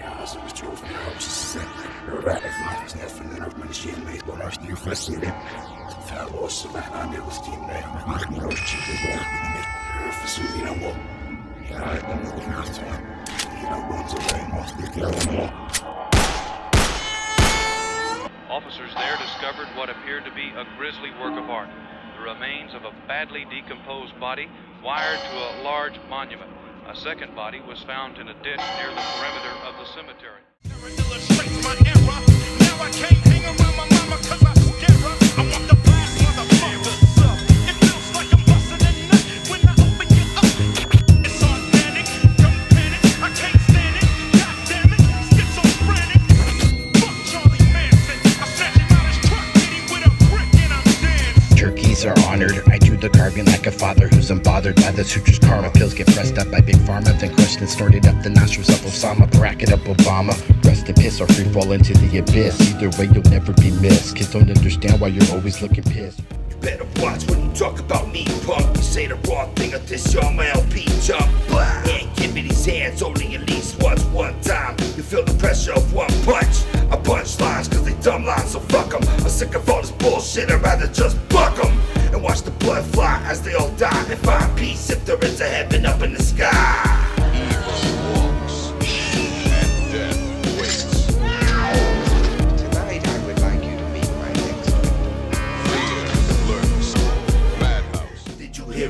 Ja, så vi tror vi har så Right, fighters net from the Northman machine made one arse new frustrated. Fell oss som en annan steam där med marken och chicken där med mitt för så vi har Ja, det är nog något. Jag går så länge måste vi klara Officers there discovered what appeared to be a grisly work of art. The remains of a badly decomposed body wired to a large monument. A second body was found in a ditch near the perimeter of the cemetery. Are honored. I do the carving like a father who's unbothered by the sutures. Karma pills get pressed up by Big Pharma, then crushed and snorted up the nostrils of Osama. Bracket up Obama. Rest in piss or free fall into the abyss. Either way, you'll never be missed. Kids don't understand why you're always looking pissed. You better watch when you talk about me, punk. You say the wrong thing or this your my LP jump. Blah. And give me these hands only at least once, one time. You feel the pressure of one punch. I punch lines cause they dumb lines, so fuck them. I'm sick of all this bullshit, I'd rather just find peace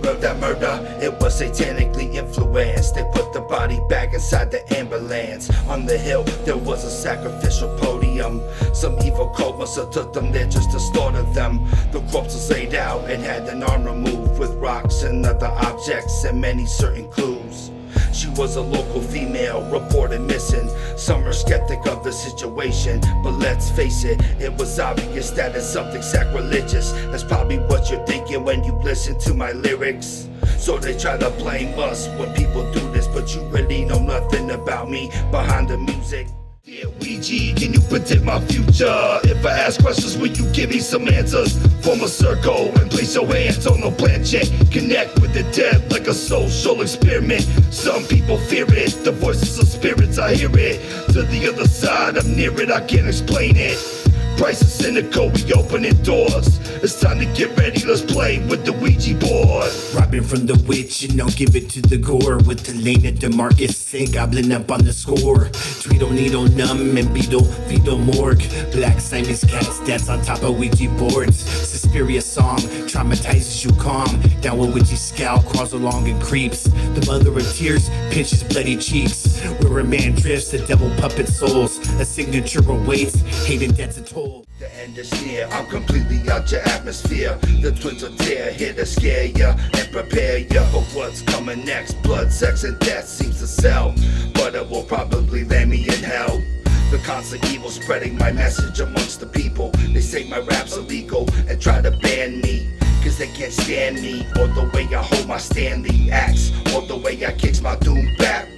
of that murder? It was satanically influenced. They put the body back inside the ambulance. On the hill, there was a sacrificial podium. Some evil cult must have took them there just to slaughter them. The corpse was laid out and had an arm removed with rocks and other objects and many certain clues. She was a local female, reported missing. Some are skeptic of the situation, but let's face it, it was obvious that it's something sacrilegious. That's probably what you're thinking when you listen to my lyrics. So they try to blame us when people do this, but you really know nothing about me behind the music. Yeah, Ouija, can you predict my future? If I ask questions, will you give me some answers? Form a circle and place your hands on the planchette. Connect with the dead like a social experiment. Some people fear it, the voices of spirits, I hear it. To the other side, I'm near it, I can't explain it. Price is cynical, we opening doors. It's time to get ready, let's play with the Ouija board. Robbing from the witch and I'll give it to the gore with Elena DeMarcus and Goblin up on the score. Tweedle needle numb and beetle fetal morgue. Black Simon's cats dance on top of Ouija boards. Suspiria song traumatizes you calm. Down with Ouija scowl crawls along and creeps. The mother of tears pinches bloody cheeks. Where a man drifts, the devil puppet souls. A signature awaits, hate and debt's a toll. End is I'm completely out your atmosphere. The twins are there, here to scare ya and prepare ya for what's coming next. Blood, sex, and death seems to sell, but it will probably land me in hell. The constant evil spreading my message amongst the people. They say my rap's illegal and try to ban me. Cause they can't stand me, or the way I hold my Stanley axe, or the way I kicks my doom back.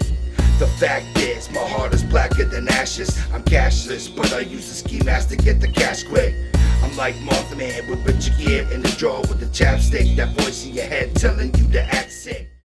The fact is, my heart is blacker than ashes. I'm cashless, but I use the ski mask to get the cash quick. I'm like Mothman with Richard Gere in the drawer with the chapstick. That voice in your head telling you to act sick.